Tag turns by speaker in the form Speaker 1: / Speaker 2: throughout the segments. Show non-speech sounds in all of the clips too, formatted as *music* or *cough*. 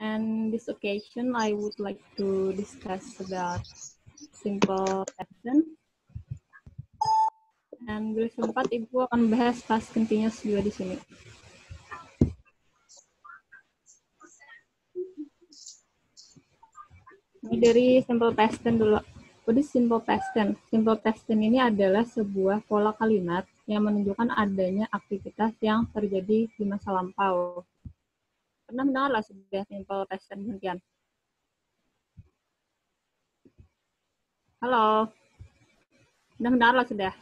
Speaker 1: And this occasion, I would like to discuss about simple present. And di sempat Ibu akan bahas past continuous juga di sini. Ini dari simple past tense dulu. Is simple past tense? Simple past tense ini adalah sebuah pola kalimat yang menunjukkan adanya aktivitas yang terjadi di masa lampau. Pernah mendengar lah sudah simple past tense demikian? Halo? Sudah mendengar lah sudah?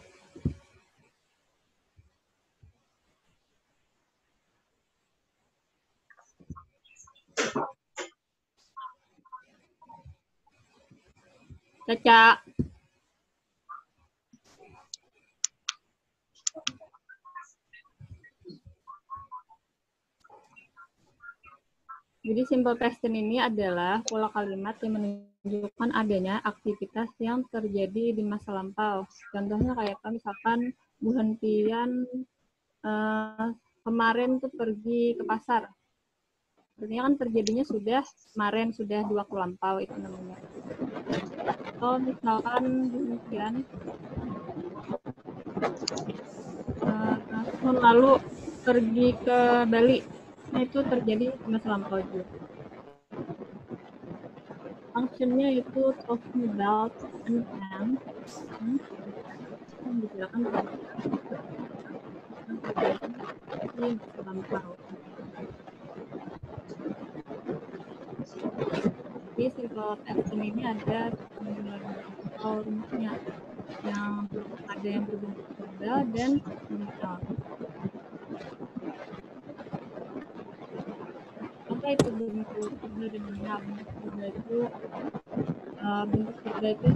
Speaker 1: Caca. Jadi simple present ini adalah pola kalimat yang menunjukkan adanya aktivitas yang terjadi di masa lampau. Contohnya kayak apa? Misalkan Bu Hentian uh, kemarin tuh pergi ke pasar. Artinya kan terjadinya sudah kemarin sudah dua lampau itu namanya. Atau misalkan demikian uh, tahun lalu pergi ke Bali Nah, itu terjadi lampau juga. Functionnya itu talking about an event hmm, dijelaskan di simple action ini ada rumusnya yang ada yang berbentuk dan. 2006 juga itu uh, bentuk kerja itu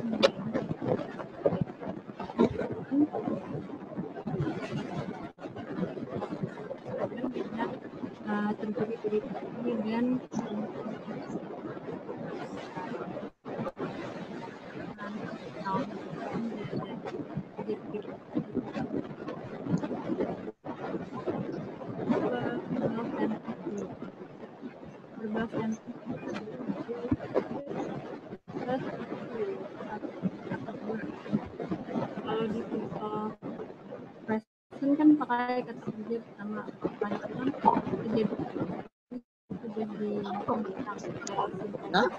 Speaker 1: Dan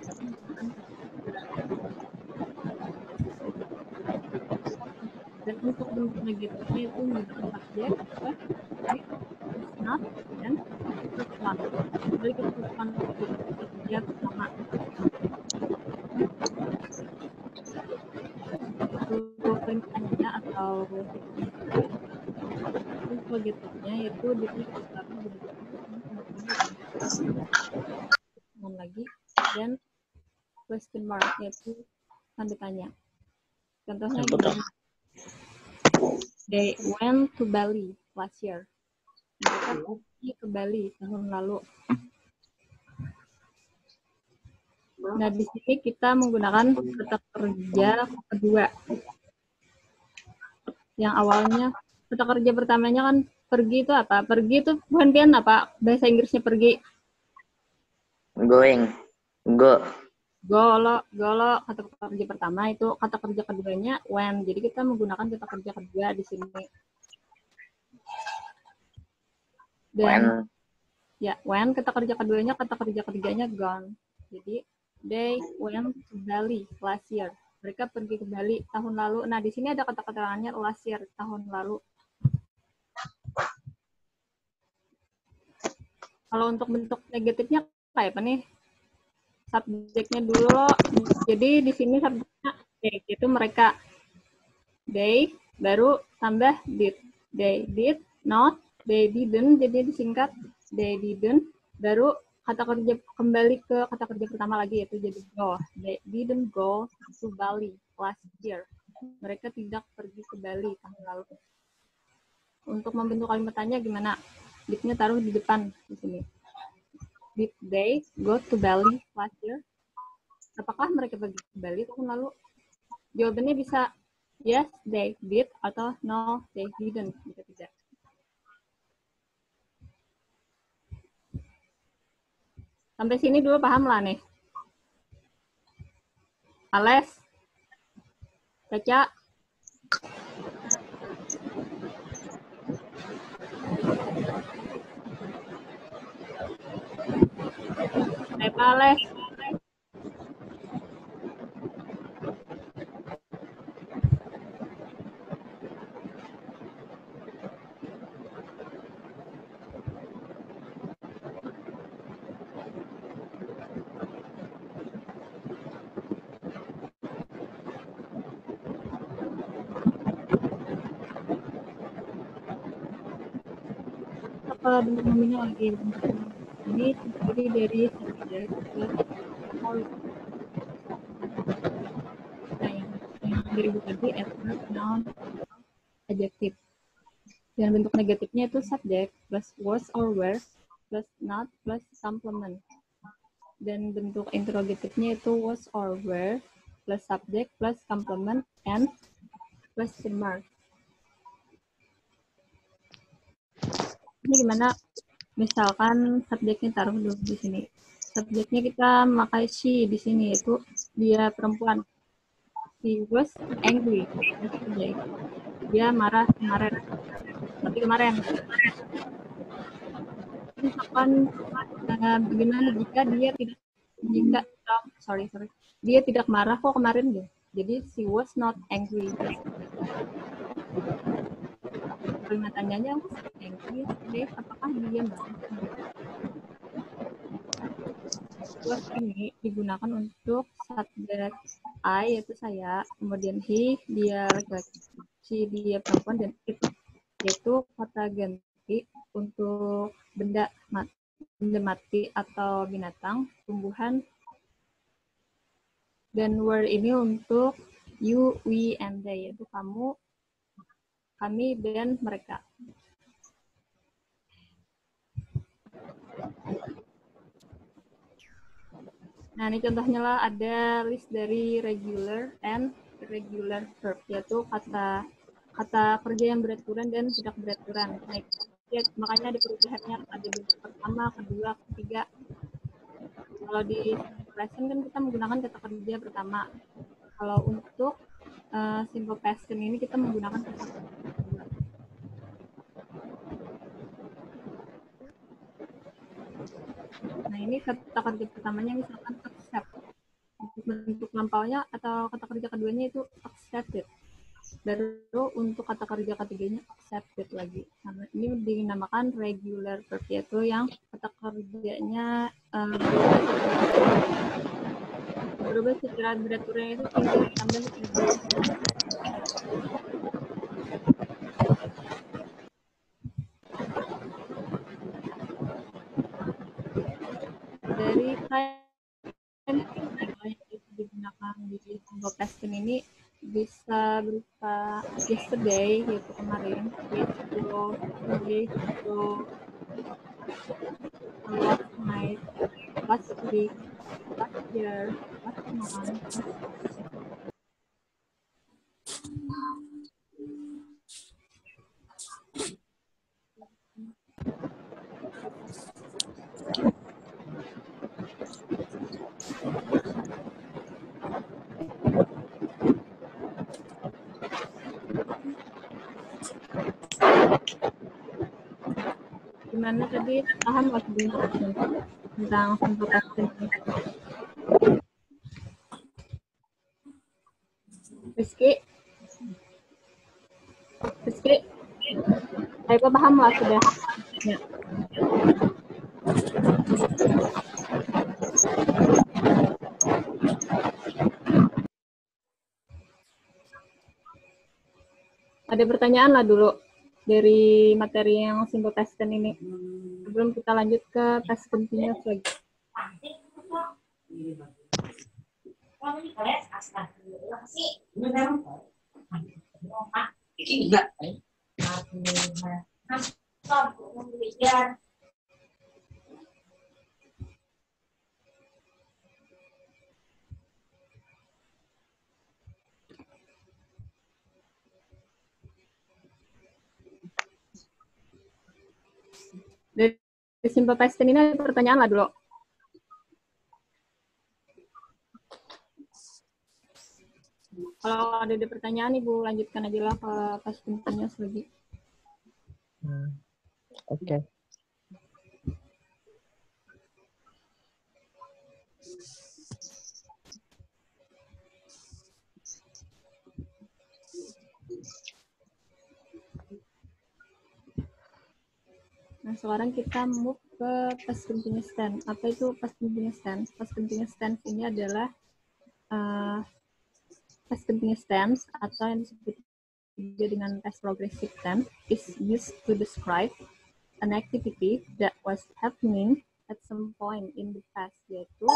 Speaker 1: untuk bentuk negatifnya itu bentuk subjek not dan one jadi ketutupan kerja pertama itu perintahnya atau negatifnya yaitu di sekarang lagi dan question mark yaitu tanda tanya contohnya gini. they went to Bali last year mereka pergi ke Bali tahun lalu Nah, di sini kita menggunakan kata kerja kedua. Yang awalnya kata kerja pertamanya kan pergi itu apa? Pergi itu bukan pian apa? Bahasa Inggrisnya pergi.
Speaker 2: Going. Go.
Speaker 1: Golo, golo kata kerja pertama itu kata kerja keduanya when. Jadi kita menggunakan kata kerja kedua di sini. Dan
Speaker 2: When.
Speaker 1: ya when kata kerja keduanya kata kerja ketiganya gone. Jadi they went to Bali last year. Mereka pergi ke Bali tahun lalu. Nah, di sini ada kata keterangannya last year, tahun lalu. Kalau untuk bentuk negatifnya kayak apa nih? Subjeknya dulu. Jadi di sini subjeknya they, itu mereka. They baru tambah did. They did not, they didn't, jadi disingkat they didn't, baru kata kerja kembali ke kata kerja pertama lagi yaitu jadi go. They didn't go to Bali last year. Mereka tidak pergi ke Bali tahun lalu. Untuk membentuk kalimat tanya gimana? Did-nya taruh di depan di sini. Did they go to Bali last year? Apakah mereka pergi ke Bali tahun lalu? Jawabannya bisa yes, they did atau no, they didn't. Bisa tidak. Sampai sini dulu paham lah nih. Ales. Caca. Ales? apa bentuk lagi ini terdiri dari plus tadi adverb noun dan bentuk negatifnya itu subject plus was or were plus not plus complement. Dan bentuk interrogatifnya itu was or were plus subject plus complement and question mark. Ini gimana misalkan subjeknya taruh dulu di sini. Subjeknya kita memakai she di sini itu dia perempuan. She was angry. Dia marah kemarin. Tapi kemarin. Misalkan uh, bagaimana jika dia tidak jika oh, sorry sorry. Dia tidak marah kok kemarin deh jadi she was not angry kalimat tanyanya aku angry Dave apakah dia was ini digunakan untuk subjek I yaitu saya. Kemudian he dia laki-laki she dia perempuan dan it yaitu kata ganti untuk benda mati, benda mati atau binatang tumbuhan. Dan word ini untuk you we and they yaitu kamu kami dan mereka. Nah, ini contohnya lah ada list dari regular and irregular verb, yaitu kata kata kerja yang beraturan dan tidak beraturan. Nah, ya, makanya di perubahannya ada bentuk pertama, kedua, ketiga. Kalau di lesson kan kita menggunakan kata kerja pertama. Kalau untuk uh, simple past ini kita menggunakan kata kedua. Nah, ini kata kerja pertamanya misalkan accept. Untuk bentuk lampaunya atau kata kerja keduanya itu accepted. Baru untuk kata kerja ketiganya accepted lagi. Nah, ini dinamakan regular verb yaitu yang kata kerjanya um, berubah secara beraturan itu tinggal tambah. Dari time yang digunakan di tense ini bisa berupa yesterday yaitu kemarin, yesterday, yesterday, last night, last week, last year, last month. Gimana tadi paham nggak tentang tense? Rizky? Rizky? Saya paham lah sudah. Ya. Ada pertanyaan lah dulu dari materi yang simple tense ini. Sebelum kita lanjut ke past continuous lagi. Dari simple testing ini ada pertanyaan lah dulu. Kalau ada, ada pertanyaan, Ibu lanjutkan aja lah ke pas lagi.
Speaker 3: Hmm. Oke. Okay.
Speaker 1: Nah, sekarang kita move ke past continuous tense. Apa itu past continuous tense? Past continuous tense ini adalah uh, past continuous tense atau yang disebut juga dengan past progressive tense is used to describe an activity that was happening at some point in the past yaitu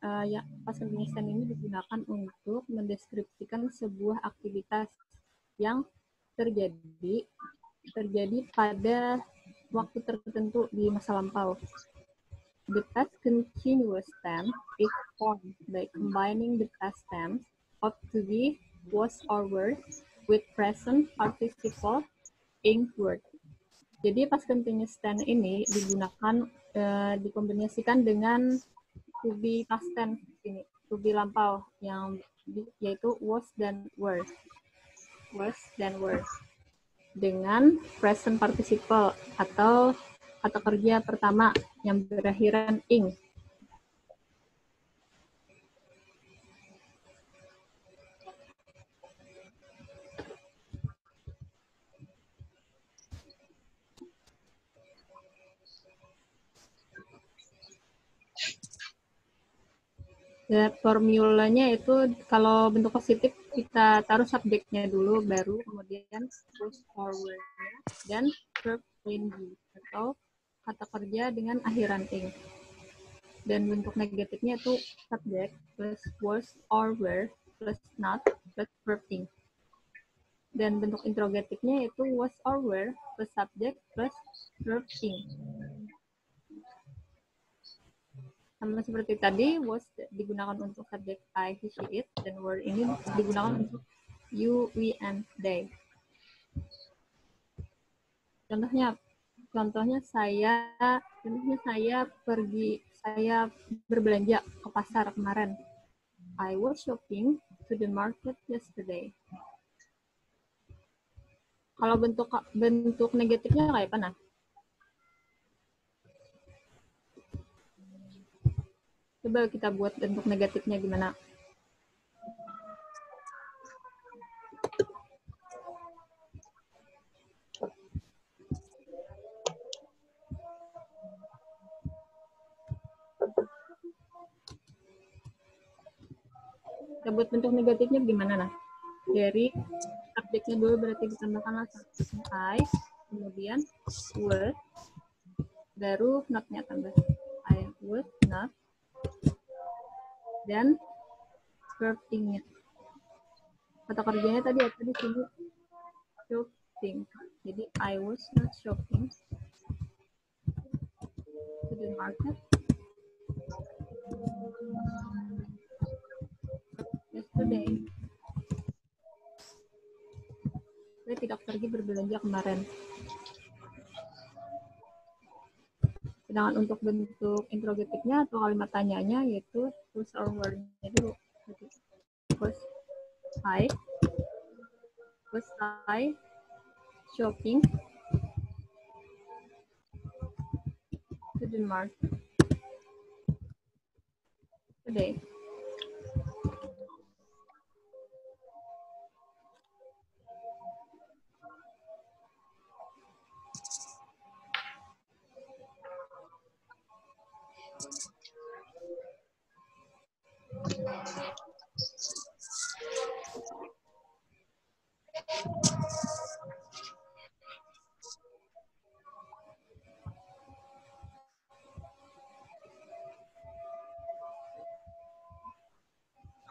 Speaker 1: uh, ya past continuous tense ini digunakan untuk mendeskripsikan sebuah aktivitas yang terjadi terjadi pada waktu tertentu di masa lampau. The past continuous tense is formed by combining the past tense of to be, was, or were with present participle in word. Jadi past continuous tense ini digunakan uh, dikombinasikan dengan to be past tense ini, to be lampau yang yaitu was dan were. Was dan were dengan present participle atau kata kerja pertama yang berakhiran ing. Dan formulanya itu kalau bentuk positif kita taruh subjeknya dulu, baru kemudian terus forward dan verb ing atau kata kerja dengan akhiran ing. Dan bentuk negatifnya itu subject plus was or were plus not plus verb ing. Dan bentuk interrogatifnya itu was or were plus subject plus verb ing. Sama seperti tadi was digunakan untuk subjek I, he, she, it dan were ini digunakan untuk you, we, and they. Contohnya, contohnya saya, contohnya saya pergi, saya berbelanja ke pasar kemarin. I was shopping to the market yesterday. Kalau bentuk bentuk negatifnya kayak apa nah? Coba kita buat bentuk negatifnya gimana. Kita buat bentuk negatifnya gimana nah? Dari subjeknya dulu berarti ditambahkanlah I, kemudian would, baru not-nya tambah. I would not dan scriptingnya. Kata kerjanya tadi apa di sini? Shopping. Jadi I was not shopping to the market yesterday. Saya tidak pergi berbelanja kemarin. Sedangkan untuk bentuk interrogatifnya atau kalimat tanyanya yaitu who's or were-nya dulu. Was I, was I shopping to market today?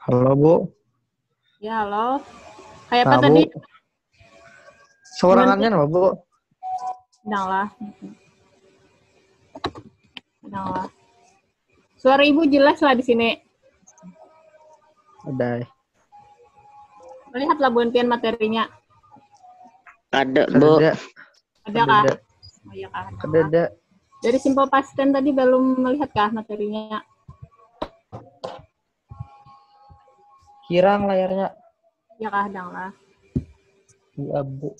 Speaker 3: Halo Bu.
Speaker 1: Ya, halo. Kayak apa
Speaker 3: Nah, Bu.
Speaker 1: tadi?
Speaker 3: Seorangannya apa Bu?
Speaker 1: Sedang lah. Sedang lah. Suara ibu jelas lah di sini.
Speaker 3: Ada.
Speaker 1: Melihatlah buantian materinya.
Speaker 2: Ada, Bu.
Speaker 3: Ada.
Speaker 1: Ada kah?
Speaker 3: Ada.
Speaker 1: Oh iya kah?
Speaker 3: Ada. Ada.
Speaker 1: Dari simple past tense tadi belum melihat kah materinya?
Speaker 3: Kirang layarnya.
Speaker 1: Ya kadang lah.
Speaker 3: Iya, Bu.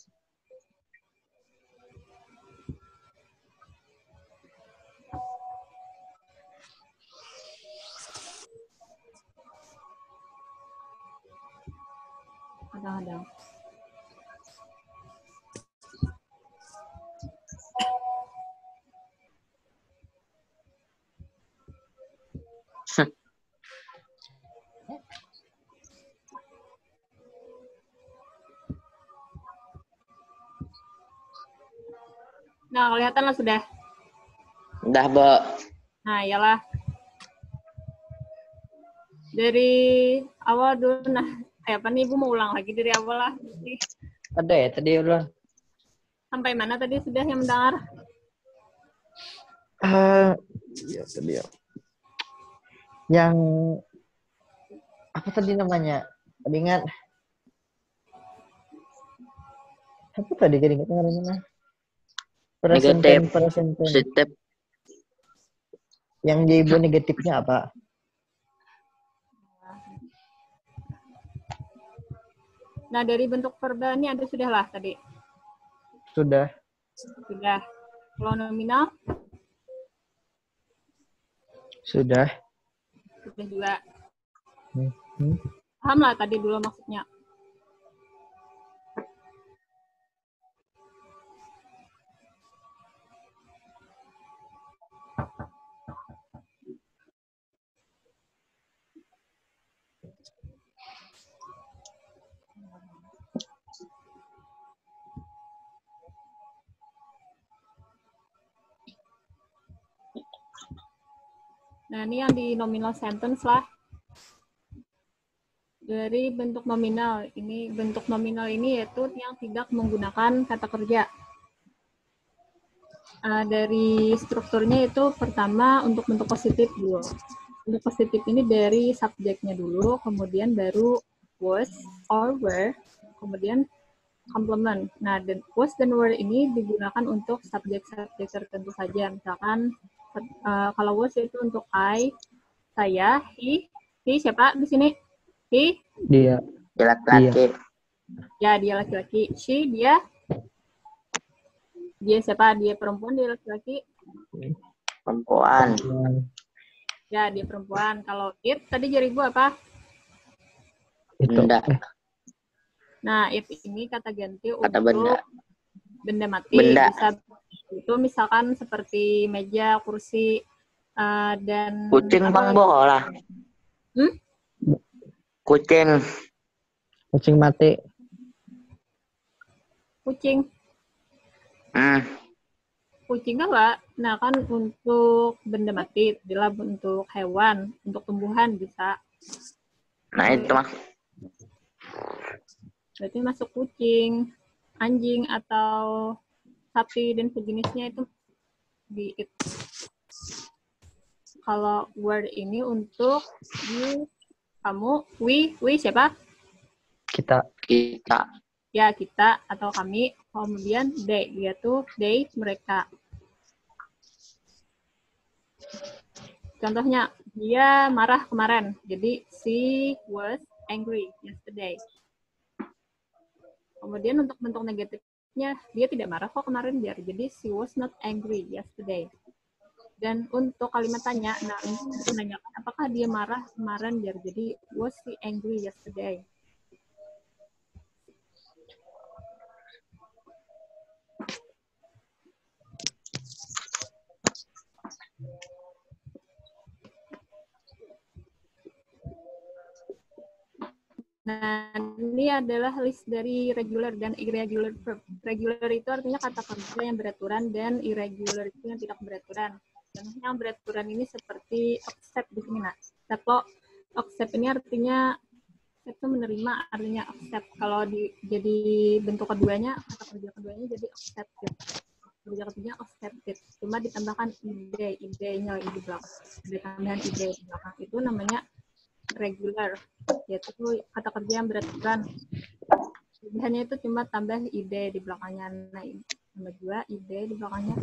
Speaker 1: Kadang-kadang. *laughs* Nah, kelihatan lah sudah.
Speaker 2: Udah, Bo.
Speaker 1: Nah, iyalah. Dari awal dulu, nah, eh, apa nih, Ibu mau ulang lagi dari awal lah.
Speaker 3: Ada ya tadi ulang.
Speaker 1: Sampai mana tadi sudah yang mendengar?
Speaker 3: Eh, iya tadi ya. Yang apa tadi namanya? Tadi ingat. Apa tadi jadi ingat namanya? Present
Speaker 2: Negatif.
Speaker 3: present.
Speaker 2: Positif.
Speaker 3: Yang jaibo negatifnya apa?
Speaker 1: Nah, dari bentuk verbal ini ada sudah lah tadi.
Speaker 3: Sudah.
Speaker 1: Sudah. Kalau nominal,
Speaker 3: Sudah.
Speaker 1: sudah juga.
Speaker 3: Hmm.
Speaker 1: Paham lah tadi dulu maksudnya. Nah, ini yang di nominal sentence lah. Dari bentuk nominal, ini bentuk nominal ini yaitu yang tidak menggunakan kata kerja. Ah, dari strukturnya itu pertama untuk bentuk positif dulu. Bentuk positif ini dari subjeknya dulu, kemudian baru was or were, kemudian complement. Nah, dan was dan were ini digunakan untuk subjek-subjek tertentu saja. Misalkan eh, kalau was itu untuk I, saya, he, he siapa di sini? He,
Speaker 3: Dia.
Speaker 2: Dia laki-laki.
Speaker 1: ya dia laki-laki. She, dia, dia siapa? Dia perempuan, dia laki-laki.
Speaker 2: Perempuan.
Speaker 1: Ya, dia perempuan. Kalau it, tadi jari gua apa?
Speaker 3: Itu.
Speaker 2: Benda.
Speaker 1: Nah, it ini kata ganti
Speaker 2: Kata
Speaker 1: untuk
Speaker 2: benda.
Speaker 1: benda mati.
Speaker 2: Benda.
Speaker 1: Bisa itu misalkan seperti meja, kursi, eh, dan
Speaker 2: Kucing, Bang
Speaker 1: lagi?
Speaker 2: Bo lah.
Speaker 1: Hmm?
Speaker 2: Kucing.
Speaker 3: Kucing mati.
Speaker 1: kucing.
Speaker 2: Hmm.
Speaker 1: Kucing apa? Nah, kan untuk benda mati, adalah untuk hewan, untuk tumbuhan bisa.
Speaker 2: Nah, itu mas.
Speaker 1: Berarti masuk kucing, anjing, atau sapi dan sejenisnya itu di it. Kalau word ini untuk you, kamu, we, we siapa?
Speaker 3: Kita.
Speaker 2: Kita.
Speaker 1: Ya, kita atau kami. Kemudian they, yaitu they, mereka. Contohnya, dia marah kemarin. Jadi, she was angry yesterday. Kemudian untuk bentuk dia tidak marah kok kemarin biar. Jadi, she was not angry yesterday. Dan untuk kalimat tanya, nah ini menanyakan apakah dia marah kemarin biar. Jadi, was she angry yesterday? Nah, ini adalah list dari regular dan irregular. Regular itu artinya kata kerja yang beraturan dan irregular itu yang tidak beraturan. Contohnya yang beraturan ini seperti accept di sini, nah. Accept accept ini artinya accept itu menerima, artinya accept. Kalau di, jadi bentuk keduanya, kata kerja keduanya jadi accepted. Kerja ketiganya accepted. Cuma ditambahkan ide, idenya di belakang. Ada tambahan ide di belakang. Itu namanya regular, yaitu kata kerja yang berat kan Pilihannya itu cuma tambah ide di belakangnya. Nah, tambah dua ide di belakangnya.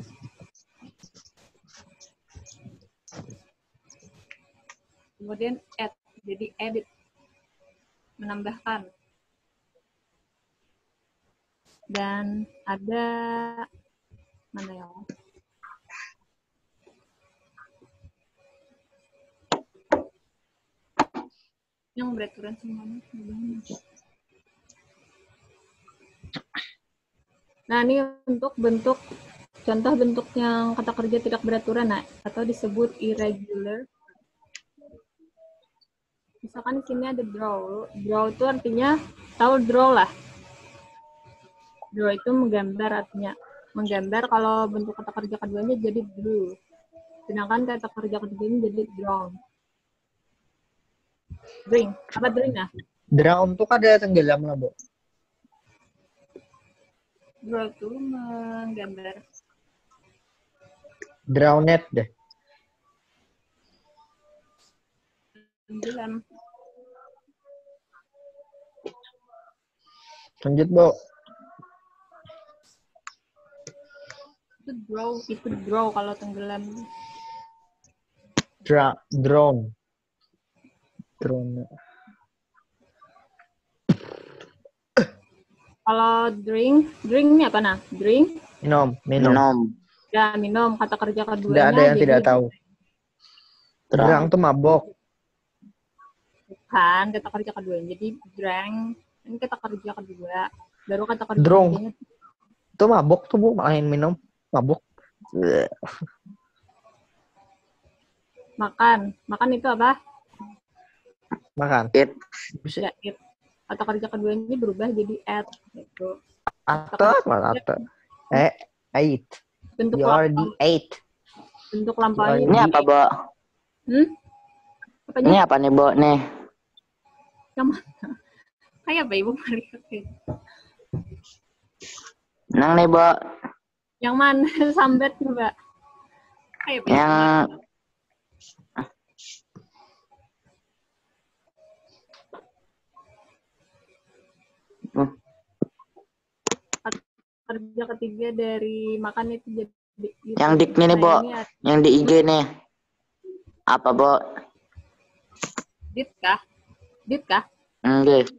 Speaker 1: Kemudian add, jadi edit, menambahkan. Dan ada mana ya? Yang beraturan semuanya. Nah, ini untuk bentuk contoh bentuk yang kata kerja tidak beraturan nah, atau disebut irregular. Misalkan sini ada draw. Draw itu artinya tahu draw lah. Draw itu menggambar artinya menggambar kalau bentuk kata kerja keduanya jadi drew. Sedangkan kata kerja ketiganya jadi draw. Drink. Apa drink ya?
Speaker 3: Drown tuh ada tenggelam lah, Bu.
Speaker 1: Draw itu menggambar.
Speaker 3: Drowned deh.
Speaker 1: Tenggelam.
Speaker 3: Lanjut, Bu.
Speaker 1: Itu draw, itu draw kalau tenggelam.
Speaker 3: Dra drone. Drone.
Speaker 1: Kalau drink, drink ini apa nah? Drink,
Speaker 3: Minum, minum.
Speaker 2: Minum.
Speaker 1: ya minum. Kata kerja keduanya.
Speaker 3: Tidak ada yang
Speaker 1: jadi
Speaker 3: tidak tahu.
Speaker 2: Terang.
Speaker 3: Drang tuh mabok.
Speaker 1: Bukan, kata kerja keduanya. Jadi drank, ini kata kerja kedua. Baru kata kerja
Speaker 3: Drunk.
Speaker 1: ketiganya
Speaker 3: Tuh mabok tuh, Bu. Main minum. Mabok.
Speaker 1: Makan. Makan itu apa?
Speaker 3: Makan.
Speaker 2: It.
Speaker 3: Bisa.
Speaker 1: Ya, eat. Kata kerja kedua ini berubah jadi at. Gitu.
Speaker 3: Atau apa? Atau. Eh, eight.
Speaker 1: Bentuk
Speaker 3: You already
Speaker 1: lampau,
Speaker 3: ate.
Speaker 1: bentuk lampaunya.
Speaker 2: Ini apa, Bo?
Speaker 1: Hmm? Apanya?
Speaker 2: Ini apa nih, Bo? Nih.
Speaker 1: Yang mana? *laughs* Kayak apa Ibu *laughs* Maria?
Speaker 2: Nang nih, Bo.
Speaker 1: Yang mana? *laughs* Sambat coba. Kayak apa? Kerja ketiga dari makan itu jadi
Speaker 2: Yang dik ini, Bo.
Speaker 1: Ini ada
Speaker 2: yang di IG nih. Apa, Bo?
Speaker 1: dit kah? Dit kah?
Speaker 2: Enggak.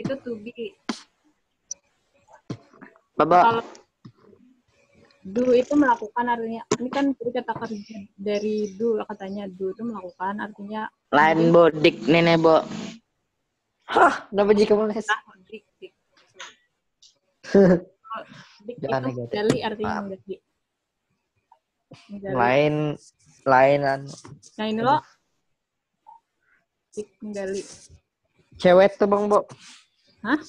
Speaker 1: Itu to be.
Speaker 2: Apa, Bo?
Speaker 1: Kalau do itu melakukan artinya ini kan dari kata kerja dari do katanya do itu melakukan artinya
Speaker 2: Lain, Bo. Dik nih, nih, Bo.
Speaker 3: Hah, kenapa jika
Speaker 1: ah, dik dik. Dik
Speaker 3: Jangan
Speaker 1: itu
Speaker 3: negatif.
Speaker 1: artinya menggali.
Speaker 3: Lain, lainan.
Speaker 1: Nah ini loh dik menggali.
Speaker 3: Cewek tuh, Bang, Bu.
Speaker 1: Hah?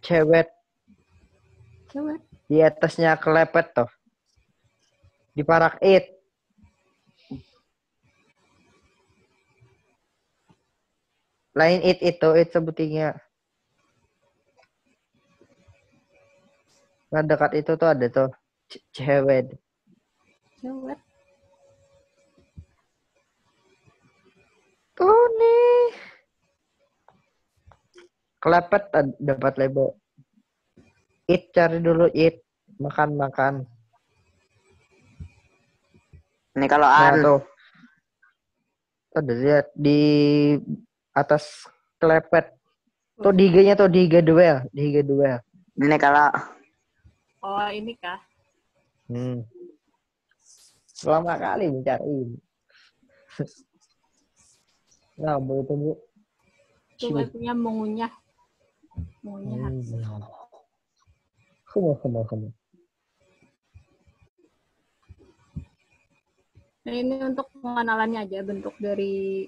Speaker 3: Cewek
Speaker 1: Coba.
Speaker 3: di atasnya kelepet tuh. Di parak it. Lain it itu, it sebutinnya. Nah, dekat itu tuh ada tuh. C- Cewek.
Speaker 1: Coba.
Speaker 3: Tuh nih. Kelepet dapat label. It cari dulu it. Makan makan.
Speaker 2: Ini kalau
Speaker 3: Nah
Speaker 2: an.
Speaker 3: tuh. Tuh di atas kelepet. Tuh diganya tuh diga duel, diga duel.
Speaker 2: Ini kalau
Speaker 1: Oh ini kah?
Speaker 3: Hmm. Lama kali mencari ini. *laughs* Nah, bu itu bu.
Speaker 1: Itu artinya mengunyah. Mengunyah.
Speaker 3: Hmm. Kamu, kamu, kamu.
Speaker 1: Nah ini untuk pengenalannya aja bentuk dari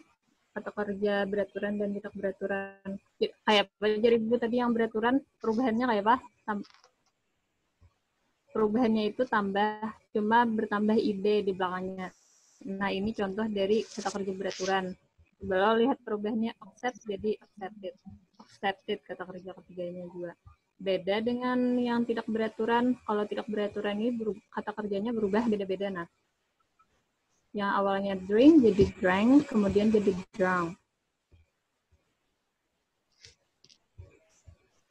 Speaker 1: kata kerja beraturan dan tidak beraturan. Ya, Kayak jadi ibu tadi yang beraturan perubahannya kayak apa? Tam- perubahannya itu tambah cuma bertambah ide di belakangnya. Nah ini contoh dari kata kerja beraturan. Kalau lihat perubahannya offset jadi accepted. Accepted kata kerja ketiganya juga. Beda dengan yang tidak beraturan. Kalau tidak beraturan ini kata kerjanya berubah beda-beda. Nah yang awalnya drink jadi drank, kemudian jadi drunk.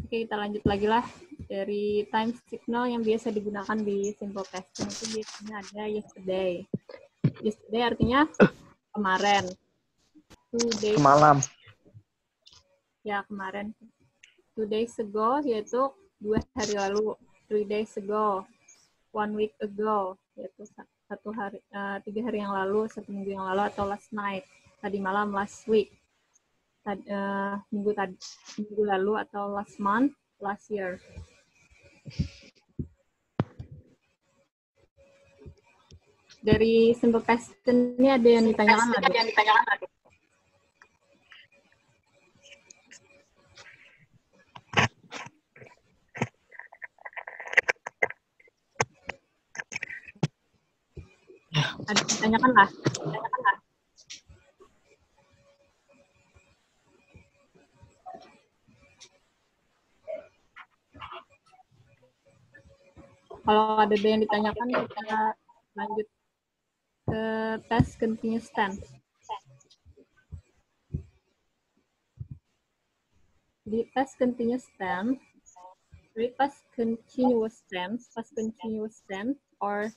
Speaker 1: Oke, kita lanjut lagi lah. Dari time signal yang biasa digunakan di simple present itu biasanya ada yesterday. Yesterday artinya kemarin. Two days,
Speaker 3: Malam.
Speaker 1: ya kemarin. two days ago yaitu dua hari lalu, three days ago, one week ago yaitu satu hari eh, tiga hari yang lalu, satu minggu yang lalu atau last night, tadi malam last week, Tad- eh, minggu tadi minggu lalu atau last month, last year. Dari simple past ini ada yang ditanyakan? Ada yang ditanyakan lah. Ditanyakan lah. Kalau ada yang ditanyakan, kita lanjut ke past continuous tense. Di past continuous di past continuous tense, past continuous tense, or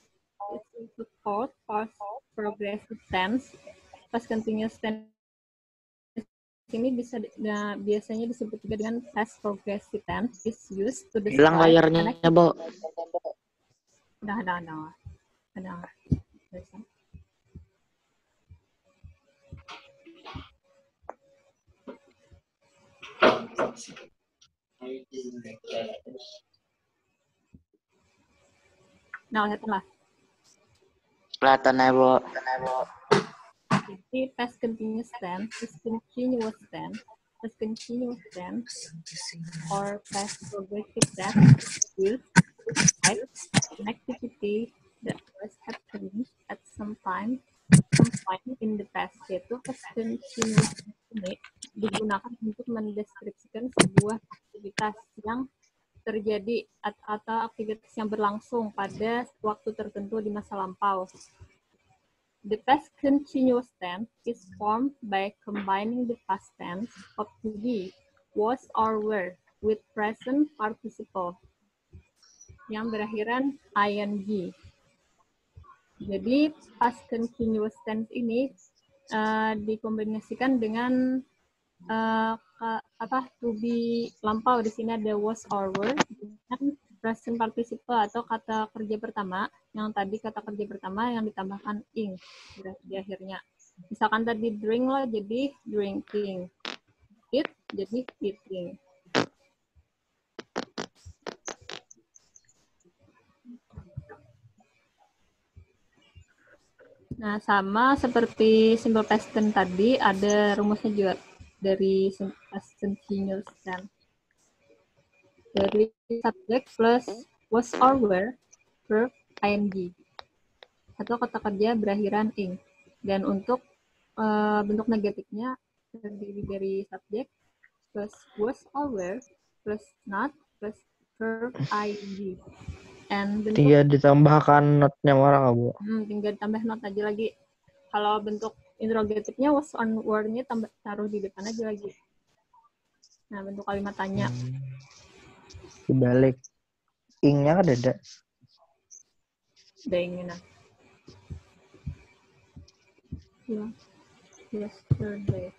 Speaker 1: called past progressive tense, past continuous tense ini bisa nah, biasanya disebut juga dengan past progressive tense is used to
Speaker 2: Hilang
Speaker 1: describe
Speaker 2: layarnya, Bo.
Speaker 1: Udah, udah, udah. Udah. Bisa. Nah, lihat
Speaker 2: Bo.
Speaker 1: Jadi past continuous tense, past continuous tense, past continuous tense, or past progressive tense describe an activity that was happening at some time, some point in the past. Yaitu past continuous ini digunakan untuk mendeskripsikan sebuah aktivitas yang terjadi at- atau aktivitas yang berlangsung pada waktu tertentu di masa lampau. The past continuous tense is formed by combining the past tense of to be, was, or were with present participle yang berakhiran ing. Jadi past continuous tense ini eh, dikombinasikan dengan eh, ka- apa to be lampau di sini ada was or were dengan present participle atau kata kerja pertama yang tadi kata kerja pertama yang ditambahkan ing di, akhirnya. Misalkan tadi drink lo jadi drinking. Eat jadi eating. Nah, sama seperti simple past tadi, ada rumusnya juga dari tense. Dari subject plus was or were verb ing atau kata kerja berakhiran ing. Dan untuk eh, bentuk negatifnya terdiri dari subject plus was or were plus not plus verb ing. And bentuk
Speaker 3: Tiga ditambahkan notnya marah nggak, Bu?
Speaker 1: Hmm, tinggal tambah not aja lagi. Kalau bentuk interrogatifnya was on word-nya tambah taruh di depan aja lagi. Nah, bentuk kalimat tanya.
Speaker 3: Hmm. Dibalik. Ing-nya kan ada.
Speaker 1: Udah ingin ah. Ya. Yesterday.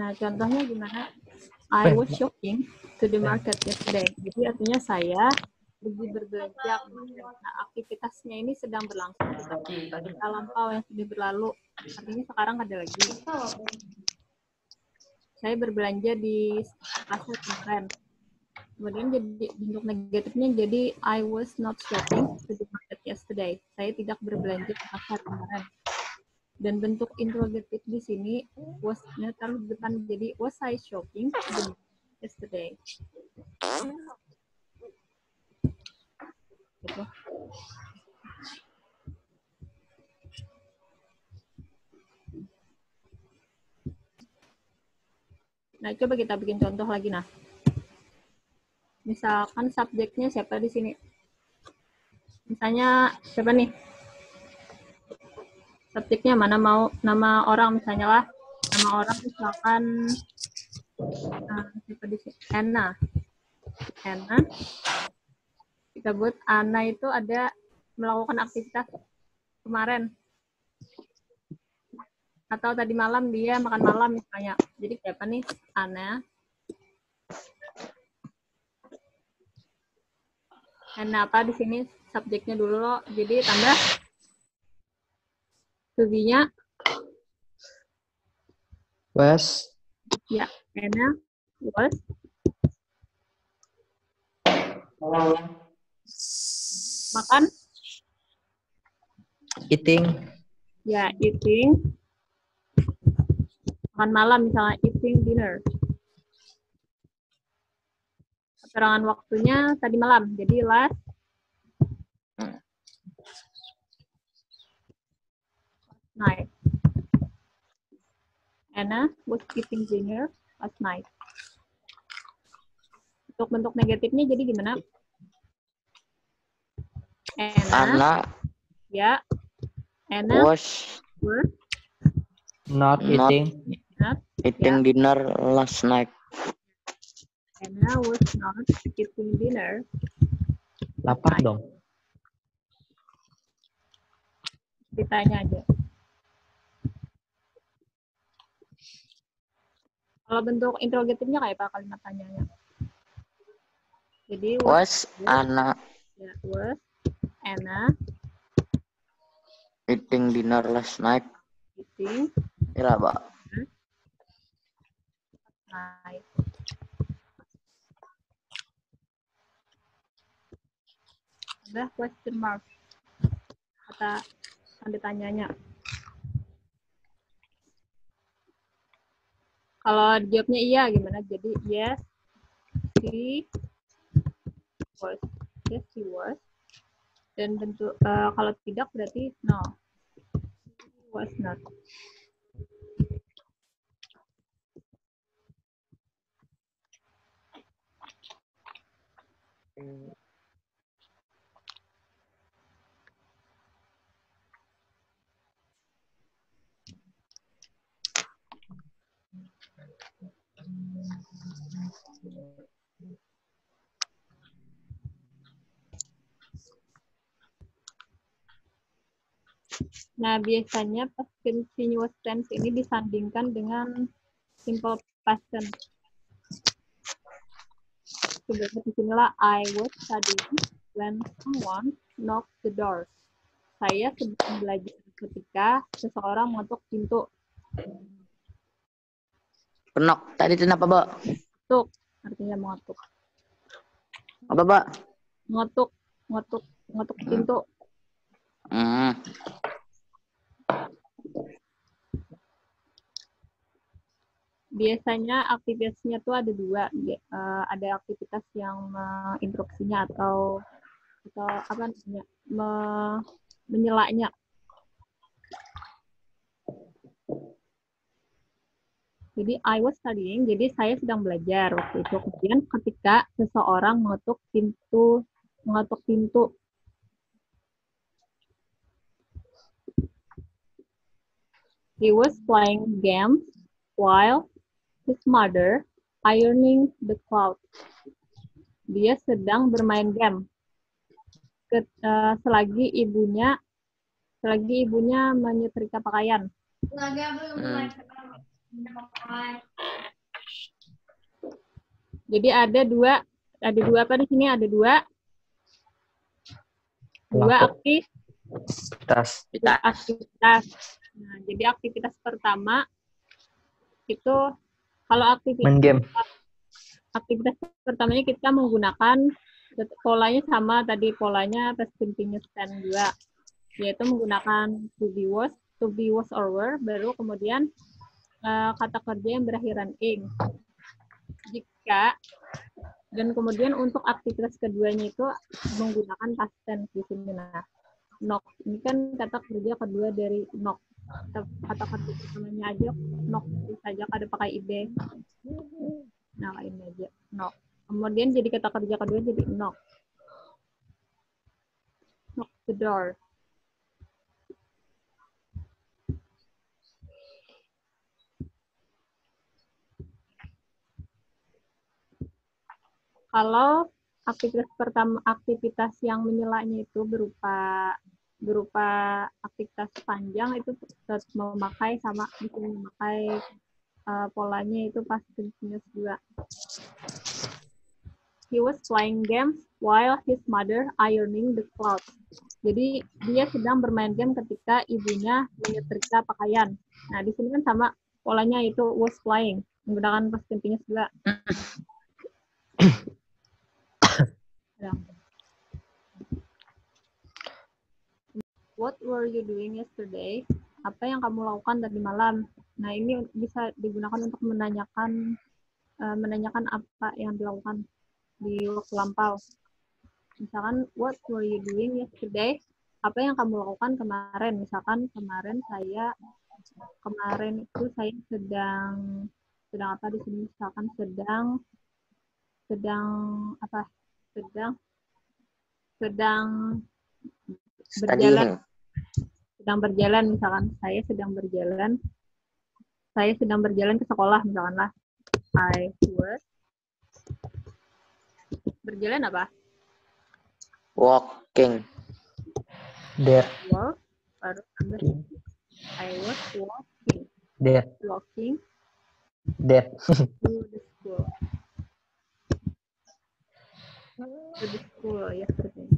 Speaker 1: Nah, contohnya gimana? I was shopping to the market yesterday. Jadi artinya saya pergi berbelanja. Nah, aktivitasnya ini sedang berlangsung. Kita lampau yang sudah berlalu. Artinya sekarang ada lagi. Saya berbelanja di pasar kemarin. Kemudian jadi bentuk negatifnya jadi I was not shopping to the market yesterday. Saya tidak berbelanja ke pasar kemarin. Dan bentuk interrogatif di sini was-nya taruh di depan jadi was I shopping yesterday. Nah, coba kita bikin contoh lagi nah. Misalkan subjeknya siapa di sini? Misalnya siapa nih? Subjeknya mana mau nama orang misalnya lah nama orang misalkan uh, siapa di sini? Anna. Anna. Kita buat Anna itu ada melakukan aktivitas kemarin atau tadi malam dia makan malam misalnya. Jadi siapa nih? Anna. Anna apa di sini subjeknya dulu loh. Jadi tambah to be-nya
Speaker 3: Was.
Speaker 1: ya Anna was makan.
Speaker 3: Eating.
Speaker 1: ya eating. Makan malam misalnya eating dinner. Keterangan waktunya tadi malam jadi last night Anna was eating dinner last night untuk bentuk negatifnya jadi gimana Anna,
Speaker 2: Anna
Speaker 1: ya Anna
Speaker 2: was
Speaker 1: was
Speaker 3: Not
Speaker 2: Not-
Speaker 3: eating.
Speaker 1: not
Speaker 2: eating dinner last night.
Speaker 1: Anna was not eating dinner
Speaker 3: Lapar dong.
Speaker 1: ditanya aja. Kalau bentuk interrogatifnya kayak apa kalimat tanyanya? Jadi was,
Speaker 2: Was Anna
Speaker 1: ya, was Anna
Speaker 2: eating dinner last night?
Speaker 1: eating
Speaker 2: Kira ba?
Speaker 1: night. Ada question mark kata tanda tanyanya. Kalau jawabnya iya gimana? Jadi yes, he was. Yes, he was. Dan bentuk eh, kalau tidak berarti no. He was not. Nah, biasanya past continuous tense ini disandingkan dengan simple past tense. Sebenarnya di sinilah I was studying when someone knocked the door. Saya sedang belajar ketika seseorang mengetuk pintu.
Speaker 2: Penok. Tadi itu apa, Ba?
Speaker 1: Tuk, artinya mengetuk.
Speaker 2: Apa, Ba?
Speaker 1: Mengetuk, mengetuk, mengetuk pintu.
Speaker 2: Hmm.
Speaker 1: biasanya aktivitasnya tuh ada dua eh, ada aktivitas yang instruksinya atau atau apa namanya me- menyelaknya jadi I was studying jadi saya sedang belajar waktu itu kemudian ketika seseorang mengetuk pintu mengetuk pintu he was playing games while his mother ironing the clothes. Dia sedang bermain game. Ke- eh, selagi ibunya selagi ibunya menyetrika pakaian.
Speaker 2: Hmm.
Speaker 1: Jadi ada dua ada dua apa di sini ada dua dua aktif
Speaker 3: Tas.
Speaker 1: dua aktivitas. Nah, jadi aktivitas pertama itu kalau aktivitas
Speaker 3: Main game.
Speaker 1: aktivitas pertamanya kita menggunakan polanya sama tadi polanya past continuous tense juga yaitu menggunakan to be was to be was or were baru kemudian eh, kata kerja yang berakhiran ing. Jika dan kemudian untuk aktivitas keduanya itu menggunakan past tense di sini nah knock ini kan kata kerja kedua dari knock kata, kerja pertamanya aja itu saja ada pakai ide. Nah ini aja knock kemudian jadi kata kerja kedua jadi knock knock the door Kalau aktivitas pertama aktivitas yang menyelanya itu berupa berupa aktivitas panjang itu tetap memakai sama sini memakai uh, polanya itu past continuous juga. He was playing games while his mother ironing the clothes. Jadi dia sedang bermain game ketika ibunya menyetrika pakaian. Nah di sini kan sama polanya itu was playing menggunakan past continuous juga. *coughs* ya. What were you doing yesterday? Apa yang kamu lakukan tadi malam? Nah, ini bisa digunakan untuk menanyakan uh, menanyakan apa yang dilakukan di waktu lampau. Misalkan, what were you doing yesterday? Apa yang kamu lakukan kemarin? Misalkan kemarin saya kemarin itu saya sedang sedang apa di sini? Misalkan sedang sedang apa? Sedang sedang berjalan sedang berjalan misalkan saya sedang berjalan saya sedang berjalan ke sekolah misalkan lah. I was berjalan apa?
Speaker 2: Walking.
Speaker 3: There.
Speaker 1: walk baru I was walking.
Speaker 3: There.
Speaker 1: walking.
Speaker 3: There.
Speaker 1: to the school the school yesterday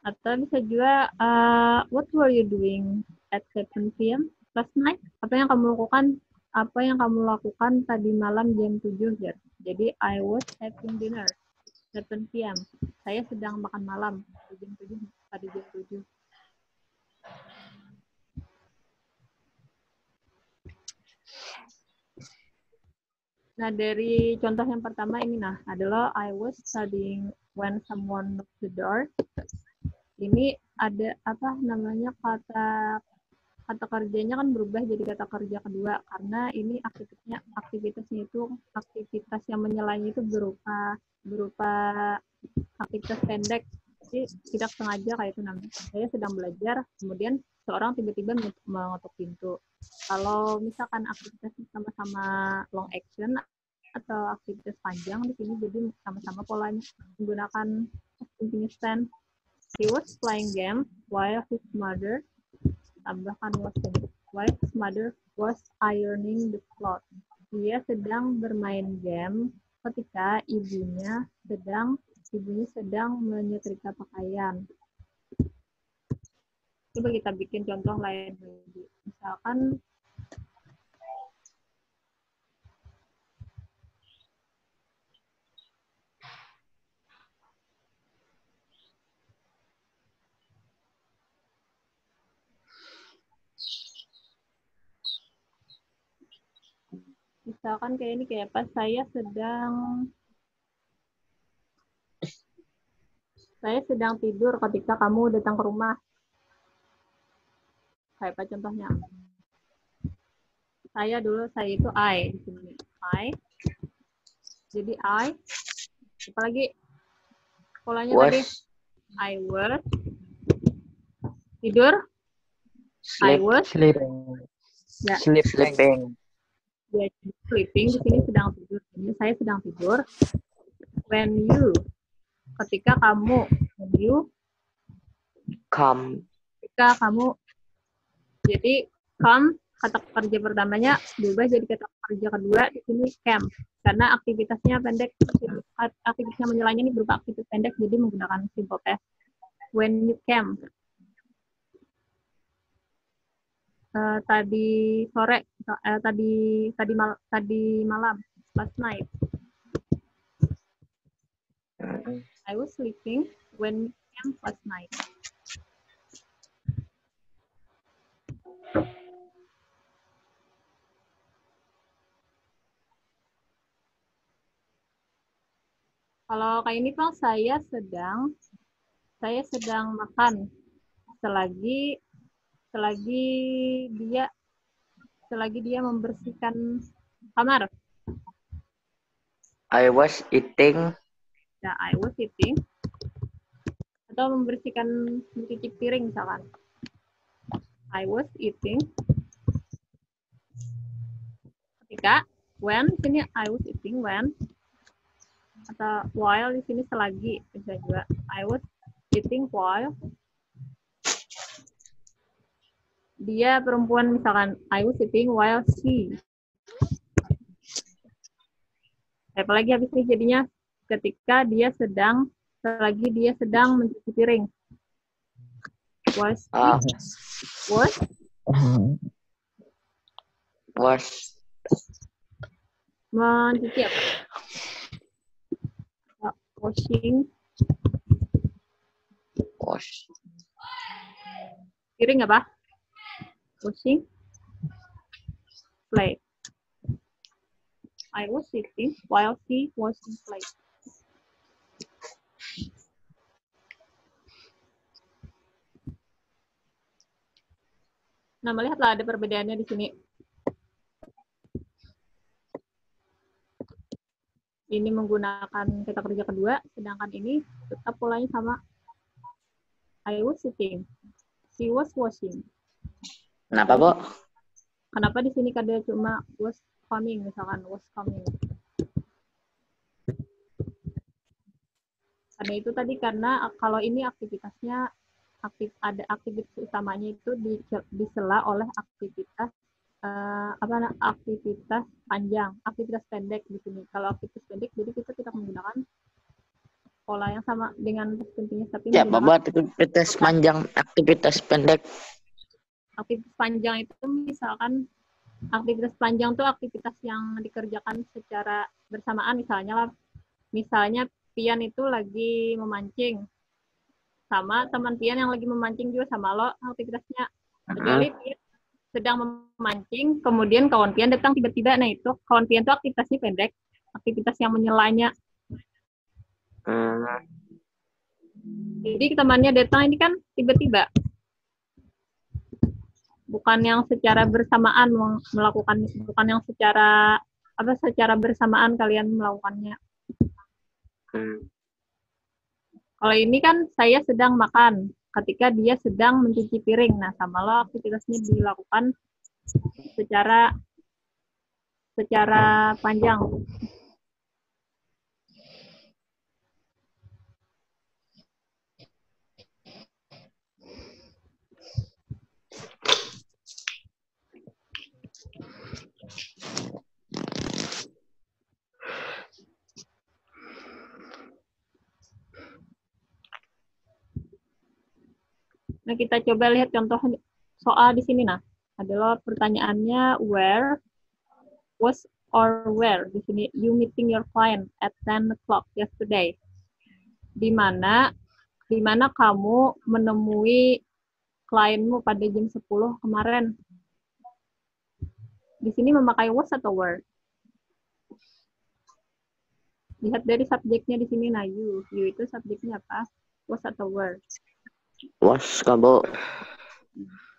Speaker 1: Atau bisa juga, uh, what were you doing at 7 p.m. last night? Apa yang kamu lakukan? Apa yang kamu lakukan tadi malam jam 7, Jar? Jadi, I was having dinner 7 p.m. Saya sedang makan malam pada jam 7. Pada jam 7. Nah, dari contoh yang pertama ini nah adalah I was studying when someone knocked the door. Ini ada apa namanya kata kata kerjanya kan berubah jadi kata kerja kedua karena ini aktivitasnya aktivitasnya itu aktivitas yang menyelanya itu berupa berupa aktivitas pendek. Jadi tidak sengaja kayak itu namanya. Saya sedang belajar kemudian seorang tiba-tiba mengetuk pintu kalau misalkan aktivitasnya sama-sama long action atau aktivitas panjang di sini jadi sama-sama polanya menggunakan continuous tense He was playing game while his mother tambahkan was. While his mother was ironing the clothes. Dia sedang bermain game ketika ibunya sedang ibunya sedang menyetrika pakaian. Coba kita bikin contoh lain lagi. Misalkan misalkan kayak ini kayak pas saya sedang saya sedang tidur ketika kamu datang ke rumah. Kayak apa contohnya? Saya dulu, saya itu I di sini. I. Jadi I. Apa lagi? Polanya
Speaker 2: was
Speaker 1: tadi. I was. Tidur. I
Speaker 2: sleep,
Speaker 1: was.
Speaker 3: Sleeping.
Speaker 1: Ya,
Speaker 3: Sleeping.
Speaker 2: sleeping
Speaker 1: ya sleeping di sini sedang tidur ini saya sedang tidur when you ketika kamu when you
Speaker 2: come
Speaker 1: ketika kamu jadi come kata kerja pertamanya berubah jadi kata kerja kedua di sini camp. Karena aktivitasnya pendek aktivitasnya menyelanya ini berupa aktivitas pendek jadi menggunakan simple past when you came uh, tadi sore uh, tadi tadi mal tadi malam last night. I was sleeping when came last night Kalau kayak ini Pak, saya sedang saya sedang makan selagi selagi dia selagi dia membersihkan kamar.
Speaker 2: I was eating
Speaker 1: Ya, I was eating. Atau membersihkan mencuci piring misalkan. I was eating. Ketika when sini I was eating when atau while di sini selagi bisa juga. I was eating while dia perempuan misalkan I was eating while she. Apalagi habis ini jadinya ketika dia sedang selagi dia sedang mencuci piring. Was
Speaker 2: Ah,
Speaker 1: was?
Speaker 2: Was.
Speaker 1: Mencuci apa? Uh, washing
Speaker 2: was
Speaker 1: piring apa washing plate I was sitting while she washing plate Nah, melihatlah ada perbedaannya di sini. Ini menggunakan kata kerja kedua, sedangkan ini tetap polanya sama. I was sitting. She was washing.
Speaker 2: Kenapa, Bu?
Speaker 1: Kenapa di sini ada cuma was coming, misalkan was coming. Karena itu tadi karena kalau ini aktivitasnya aktif ada aktivitas utamanya itu di, disela oleh aktivitas eh, apa aktivitas panjang, aktivitas pendek di sini. Kalau aktivitas pendek jadi kita tidak menggunakan pola yang sama dengan tentunya tapi
Speaker 2: Ya, Bapak aktivitas panjang, aktivitas pendek.
Speaker 1: aktivitas panjang itu misalkan aktivitas panjang tuh aktivitas yang dikerjakan secara bersamaan misalnya lah misalnya Pian itu lagi memancing sama teman Pian yang lagi memancing juga sama lo aktivitasnya kecuali Pian sedang memancing kemudian kawan Pian datang tiba-tiba. Nah itu kawan Pian itu aktivitasnya pendek aktivitas yang menyelanya.
Speaker 2: Hmm,
Speaker 1: jadi temannya datang ini kan tiba-tiba. Bukan yang secara bersamaan melakukan bukan yang secara apa secara bersamaan kalian melakukannya.
Speaker 2: Hmm.
Speaker 1: kalau ini kan saya sedang makan ketika dia sedang mencuci piring. Nah sama lo aktivitasnya dilakukan secara secara panjang Nah, kita coba lihat contoh soal di sini nah. Adalah pertanyaannya where was or where di sini you meeting your client at 10 o'clock yesterday. Di mana di mana kamu menemui klienmu pada jam 10 kemarin. Di sini memakai was atau were? Lihat dari subjeknya di sini nah you. You itu subjeknya apa? Was atau were?
Speaker 2: Was, Kak, Bu.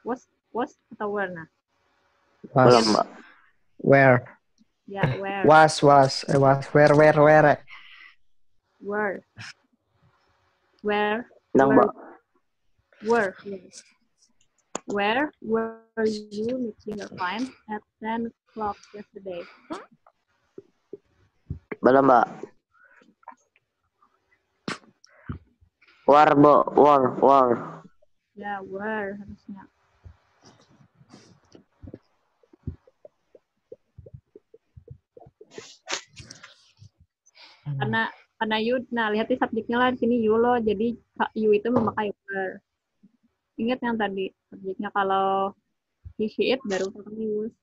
Speaker 1: Was was atau were nah?
Speaker 3: Was,
Speaker 2: Belum, Mbak.
Speaker 3: where,
Speaker 1: Ya, where?
Speaker 3: was, was, eh, was, where, where, where.
Speaker 1: Where? Where?
Speaker 2: Nang,
Speaker 1: Where?
Speaker 2: Mbak.
Speaker 1: Where? Where were you meeting your client at 10 o'clock yesterday?
Speaker 2: Belum, Mbak. War, Bu. War, war.
Speaker 1: Ya, where harusnya. Karena karena you, nah lihat di subjeknya lah di sini you lo, jadi you itu memakai were. Ingat yang tadi subjeknya kalau he, she, it baru pakai use.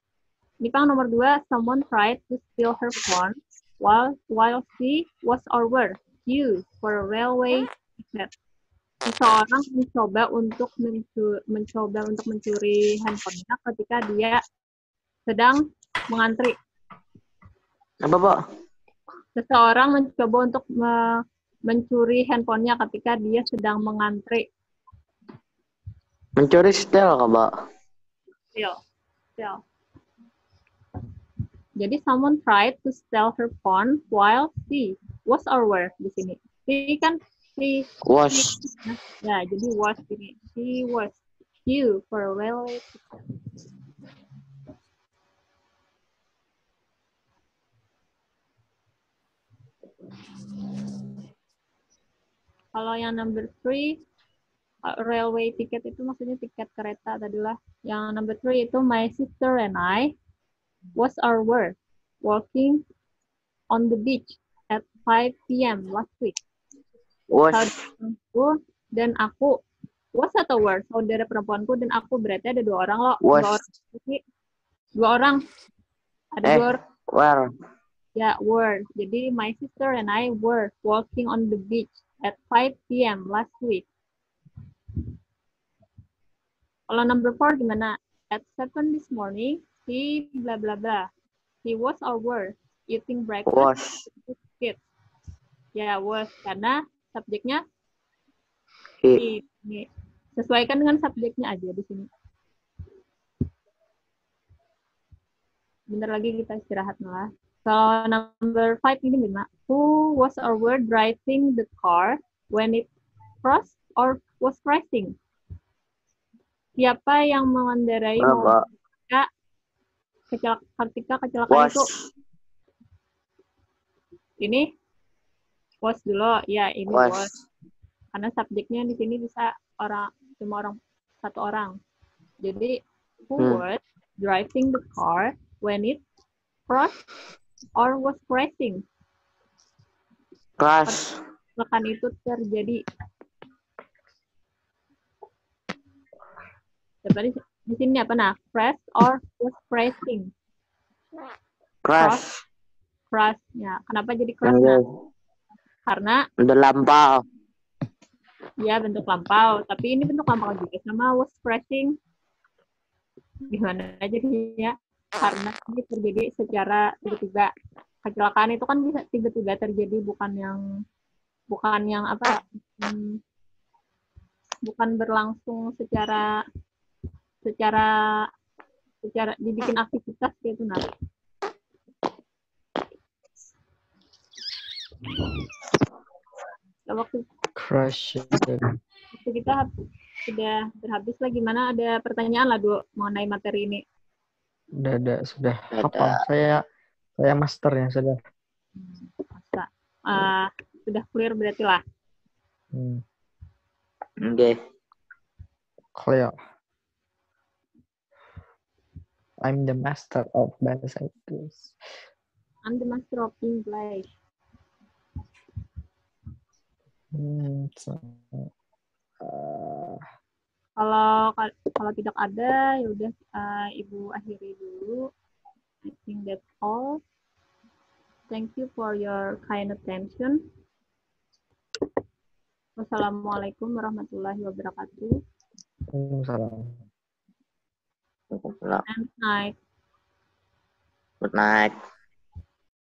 Speaker 1: Di pang nomor dua, someone tried to steal her phone while while she was or were due for a railway ticket. Seseorang mencoba untuk mencu- mencoba untuk mencuri handphonenya ketika dia sedang mengantri.
Speaker 2: Apa, Bu?
Speaker 1: Seseorang mencoba untuk me- mencuri handphonenya ketika dia sedang mengantri.
Speaker 2: Mencuri setel, Kak, Mbak.
Speaker 1: Steal. Steal. Jadi someone tried to steal her phone while she was or were di sini. She kan she
Speaker 2: Was.
Speaker 1: ya jadi was ini. She was queue for a railway ticket. Kalau yang number three, uh, railway ticket itu maksudnya tiket kereta tadilah. Yang number three itu my sister and I was our work walking on the beach at 5 p.m. last week.
Speaker 2: Was.
Speaker 1: Saudaraku dan aku was atau were saudara perempuanku dan aku berarti ada dua orang loh.
Speaker 2: Was.
Speaker 1: Dua orang. Dua orang. Ada
Speaker 2: Eh.
Speaker 1: dua orang. Ya, were. Jadi my sister and I were walking on the beach at 5 p.m. last week. Kalau number four gimana? At 7 this morning, he bla bla bla. He was or were eating breakfast
Speaker 2: Was.
Speaker 1: with kids. Ya, was. Karena subjeknya ini. Sesuaikan dengan subjeknya aja di sini. Bentar lagi kita istirahat malah. So number five ini gimana? Who was or were driving the car when it crossed or was crashing? Siapa yang mengendarai
Speaker 2: Berapa?
Speaker 1: mobil ketika kecelak ketika kecelakaan itu? Ini was dulu, ya ini was
Speaker 2: Was.
Speaker 1: karena subjeknya di sini bisa orang cuma orang satu orang. Jadi who
Speaker 2: Hmm.
Speaker 1: was driving the car when it crossed or was crashing?
Speaker 2: Crash.
Speaker 1: Kecelakaan itu terjadi. Coba di, di sini apa nah? Crash or was crashing?
Speaker 2: Crash.
Speaker 1: Crash. Ya, kenapa jadi crash? Nah? Karena
Speaker 2: Udah lampau.
Speaker 1: ya bentuk lampau, tapi ini bentuk lampau juga sama was crashing. Gimana jadinya? Karena ini terjadi secara tiba-tiba. Kecelakaan itu kan bisa tiba-tiba terjadi, bukan yang bukan yang apa? hmm, bukan berlangsung secara secara secara dibikin aktivitas gitu nah. Ya, Waktu
Speaker 3: Crush.
Speaker 1: waktu kita sudah berhabis lah gimana ada pertanyaan lah dulu mengenai materi ini
Speaker 3: Udah, udah, sudah.
Speaker 2: Ada.
Speaker 3: Apa? Saya saya master ya, sudah.
Speaker 1: masa Ah, sudah clear berarti lah
Speaker 3: Hmm.
Speaker 2: Oke.
Speaker 3: Clear. I'm the master of bahasa Inggris.
Speaker 1: I'm the master of English
Speaker 3: Hmm, so, uh,
Speaker 1: kalau kalau tidak ada ya udah ah, ibu akhiri dulu. I think that's all. Thank you for your kind attention. Wassalamualaikum warahmatullahi wabarakatuh.
Speaker 3: Waalaikumsalam.
Speaker 1: and night.
Speaker 2: Good night.